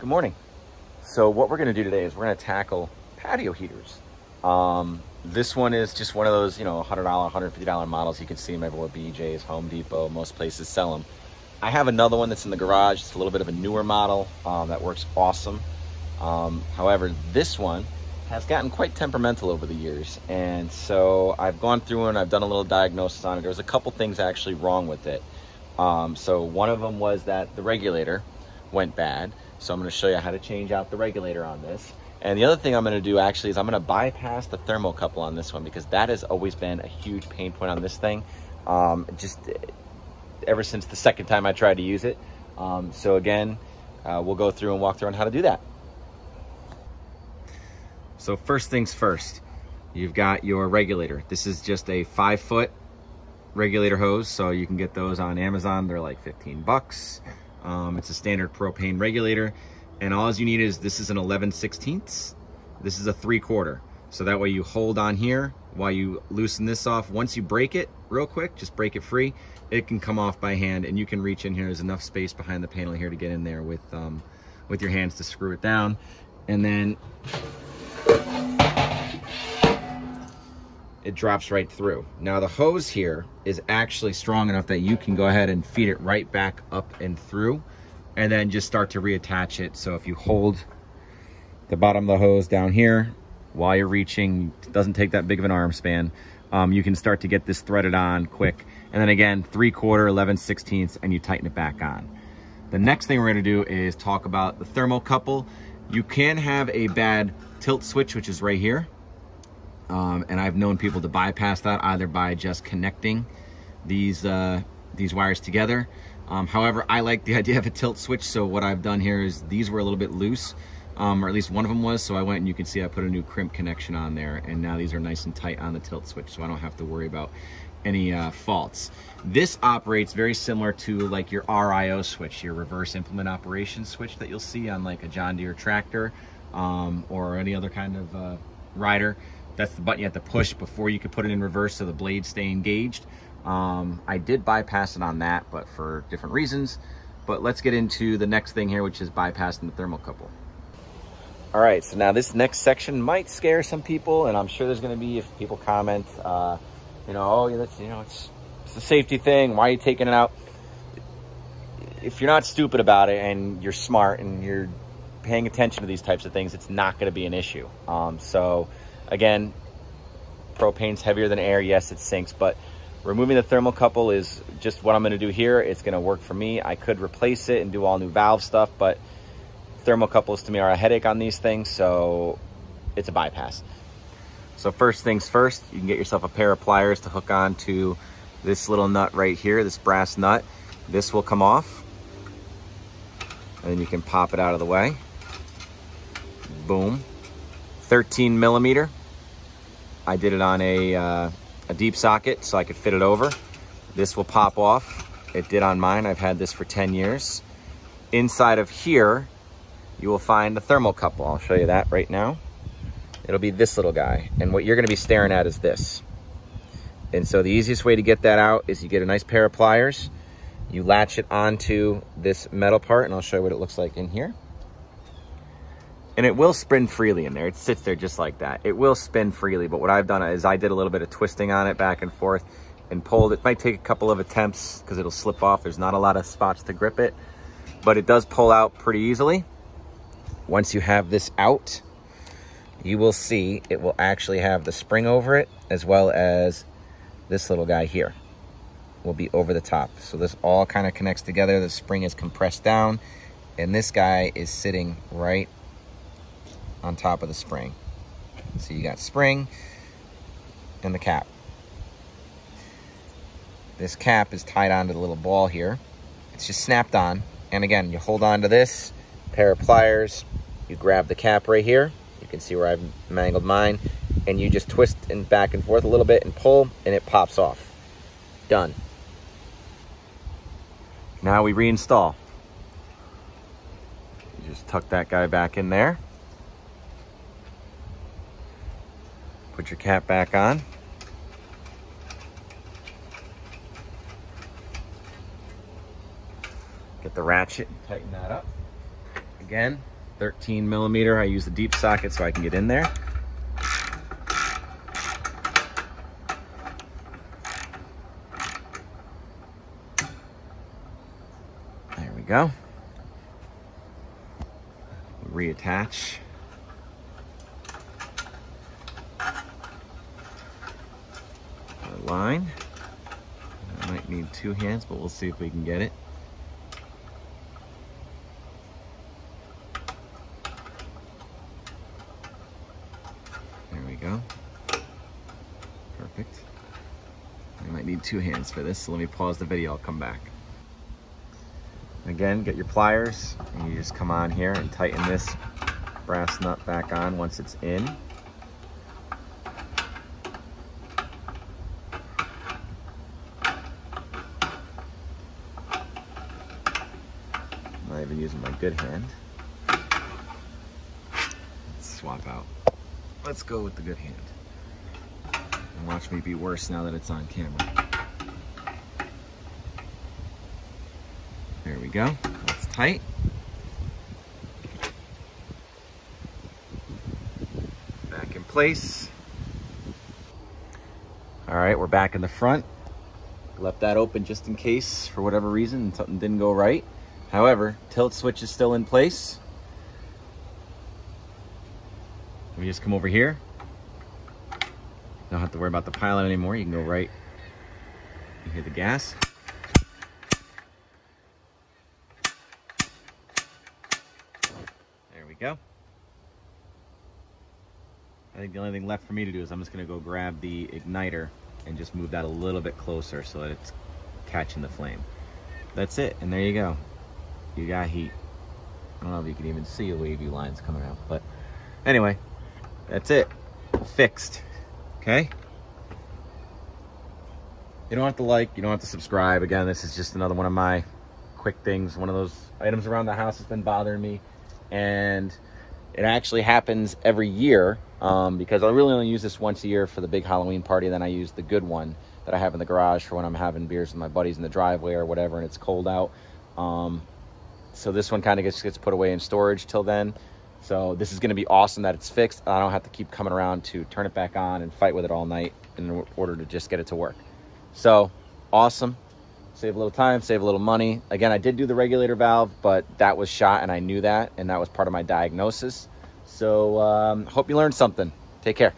Good morning. So what we're gonna do today is we're gonna tackle patio heaters. Um, this one is just one of those, you know, $100, $150 models. You can see them everywhere, BJ's, Home Depot, most places sell them. I have another one that's in the garage. It's a little bit of a newer model um, that works awesome. Um, however, this one has gotten quite temperamental over the years. And so I've gone through and I've done a little diagnosis on it. There was a couple things actually wrong with it. Um, so one of them was that the regulator went bad. So I'm going to show you how to change out the regulator on this. And the other thing I'm going to do actually is I'm going to bypass the thermocouple on this one because that has always been a huge pain point on this thing. Um, just ever since the second time I tried to use it. Um, so again, uh, we'll go through and walk through on how to do that. So first things first, you've got your regulator. This is just a five foot regulator hose. So you can get those on Amazon. They're like 15 bucks. Um, it's a standard propane regulator. And all you need is, this is an 11 16ths. This is a three quarter. So that way you hold on here while you loosen this off. Once you break it real quick, just break it free, it can come off by hand and you can reach in here. There's enough space behind the panel here to get in there with, um, with your hands to screw it down. And then it drops right through. Now the hose here is actually strong enough that you can go ahead and feed it right back up and through and then just start to reattach it. So if you hold the bottom of the hose down here while you're reaching, doesn't take that big of an arm span, um, you can start to get this threaded on quick. And then again, three quarter, 11 16ths, and you tighten it back on. The next thing we're gonna do is talk about the thermocouple. You can have a bad tilt switch, which is right here. Um, and I've known people to bypass that either by just connecting these, uh, these wires together um, however, I like the idea of a tilt switch, so what I've done here is these were a little bit loose, um, or at least one of them was, so I went and you can see I put a new crimp connection on there, and now these are nice and tight on the tilt switch, so I don't have to worry about any uh, faults. This operates very similar to like your RIO switch, your reverse implement operation switch that you'll see on like a John Deere tractor um, or any other kind of uh, rider. That's the button you have to push before you can put it in reverse so the blades stay engaged. Um, I did bypass it on that, but for different reasons. But let's get into the next thing here, which is bypassing the thermocouple. All right, so now this next section might scare some people, and I'm sure there's going to be if people comment, uh, you know, oh, that's you know, it's it's a safety thing. Why are you taking it out? If you're not stupid about it and you're smart and you're paying attention to these types of things, it's not going to be an issue. Um, so, again, propane's heavier than air. Yes, it sinks, but Removing the thermocouple is just what I'm gonna do here. It's gonna work for me. I could replace it and do all new valve stuff, but thermocouples to me are a headache on these things, so it's a bypass. So first things first, you can get yourself a pair of pliers to hook on to this little nut right here, this brass nut. This will come off, and then you can pop it out of the way. Boom. 13 millimeter. I did it on a uh, a deep socket so I could fit it over. This will pop off. It did on mine. I've had this for 10 years. Inside of here, you will find the thermocouple. I'll show you that right now. It'll be this little guy. And what you're gonna be staring at is this. And so the easiest way to get that out is you get a nice pair of pliers, you latch it onto this metal part, and I'll show you what it looks like in here and it will spin freely in there. It sits there just like that. It will spin freely, but what I've done is I did a little bit of twisting on it back and forth and pulled. It might take a couple of attempts because it'll slip off. There's not a lot of spots to grip it, but it does pull out pretty easily. Once you have this out, you will see it will actually have the spring over it as well as this little guy here will be over the top. So this all kind of connects together. The spring is compressed down and this guy is sitting right on top of the spring. So you got spring and the cap. This cap is tied onto the little ball here. It's just snapped on. And again, you hold on to this, pair of pliers, you grab the cap right here. You can see where I've mangled mine. And you just twist and back and forth a little bit and pull, and it pops off. Done. Now we reinstall. You just tuck that guy back in there. Put your cap back on. Get the ratchet and tighten that up. Again, 13 millimeter. I use the deep socket so I can get in there. There we go. Reattach. Line. I might need two hands, but we'll see if we can get it. There we go. Perfect. I might need two hands for this, so let me pause the video, I'll come back. Again, get your pliers, and you just come on here and tighten this brass nut back on once it's in. Using my good hand. Let's swap out. Let's go with the good hand. And watch me be worse now that it's on camera. There we go. That's tight. Back in place. All right, we're back in the front. Left that open just in case, for whatever reason, something didn't go right. However, tilt switch is still in place. We just come over here. Don't have to worry about the pilot anymore. You can go right. You hear the gas. There we go. I think the only thing left for me to do is I'm just gonna go grab the igniter and just move that a little bit closer so that it's catching the flame. That's it, and there you go. You got heat. I don't know if you can even see the wavy lines coming out, but anyway, that's it. Fixed. Okay? You don't have to like, you don't have to subscribe. Again, this is just another one of my quick things, one of those items around the house that's been bothering me. And it actually happens every year um, because I really only use this once a year for the big Halloween party. Then I use the good one that I have in the garage for when I'm having beers with my buddies in the driveway or whatever and it's cold out. Um, so this one kind of gets, gets put away in storage till then. So this is going to be awesome that it's fixed. I don't have to keep coming around to turn it back on and fight with it all night in order to just get it to work. So awesome. Save a little time, save a little money. Again, I did do the regulator valve, but that was shot and I knew that. And that was part of my diagnosis. So um, hope you learned something. Take care.